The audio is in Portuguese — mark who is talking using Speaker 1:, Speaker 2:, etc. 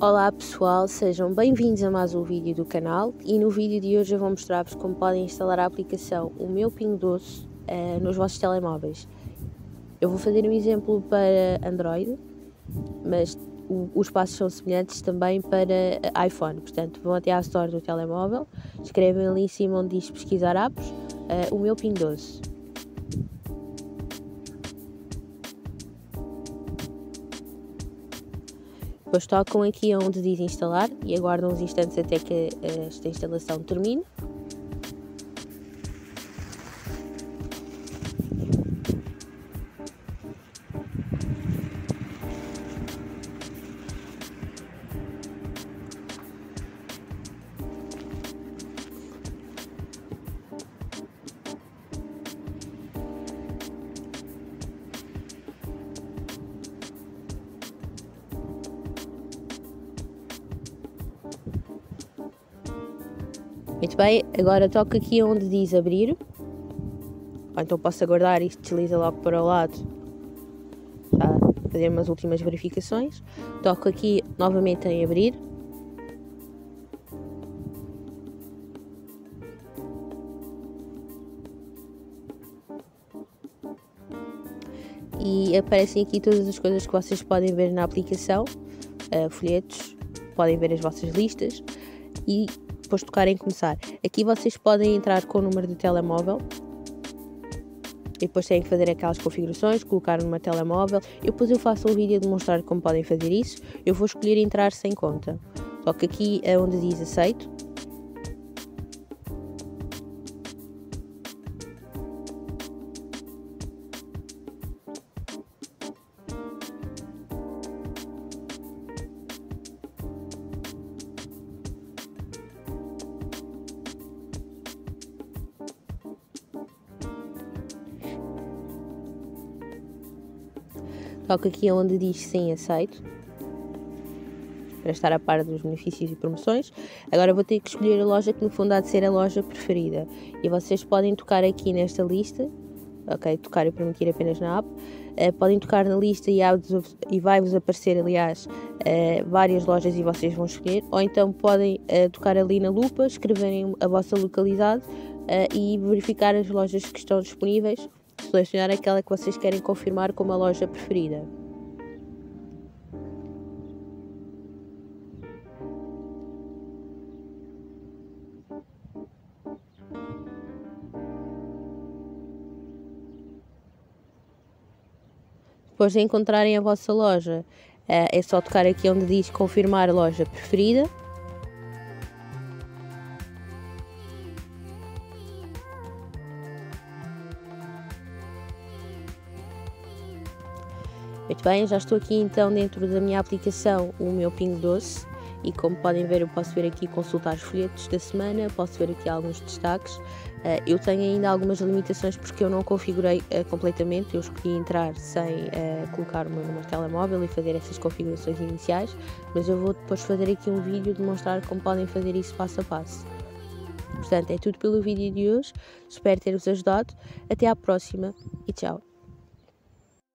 Speaker 1: Olá pessoal, sejam bem-vindos a mais um vídeo do canal e no vídeo de hoje eu vou mostrar-vos como podem instalar a aplicação O Meu Ping Doce uh, nos vossos telemóveis. Eu vou fazer um exemplo para Android, mas os passos são semelhantes também para iPhone, portanto vão até à Store do telemóvel, escrevem ali em cima onde diz pesquisar apps, uh, O Meu Ping Doce. Depois tocam aqui onde diz instalar e aguardam uns instantes até que esta instalação termine. Muito bem, agora toco aqui onde diz abrir. Então posso aguardar e desliza logo para o lado. Tá? Fazer umas últimas verificações. Toco aqui novamente em abrir. E aparecem aqui todas as coisas que vocês podem ver na aplicação. Uh, folhetos, podem ver as vossas listas e depois de tocar em começar. Aqui vocês podem entrar com o número de telemóvel e depois têm que fazer aquelas configurações, colocar numa telemóvel. E depois eu faço um vídeo a demonstrar como podem fazer isso. Eu vou escolher entrar sem conta. Só que aqui é onde diz aceito. Toco aqui onde diz sim, aceito. Para estar a par dos benefícios e promoções. Agora vou ter que escolher a loja que no fundo há de ser a loja preferida. E vocês podem tocar aqui nesta lista. Ok, tocar e permitir apenas na app. Uh, podem tocar na lista e, e vai-vos aparecer, aliás, uh, várias lojas e vocês vão escolher. Ou então podem uh, tocar ali na lupa, escreverem a vossa localidade e verificar as lojas que estão disponíveis selecionar aquela que vocês querem confirmar como a loja preferida. Depois de encontrarem a vossa loja, eh, é só tocar aqui onde diz confirmar loja preferida Muito bem, já estou aqui então dentro da minha aplicação, o meu Ping Doce, e como podem ver, eu posso ver aqui consultar os folhetos da semana, posso ver aqui alguns destaques. Uh, eu tenho ainda algumas limitações porque eu não configurei uh, completamente, eu escolhi entrar sem uh, colocar o meu número de telemóvel e fazer essas configurações iniciais, mas eu vou depois fazer aqui um vídeo demonstrar como podem fazer isso passo a passo. Portanto, é tudo pelo vídeo de hoje, espero ter-vos ajudado. Até à próxima e tchau!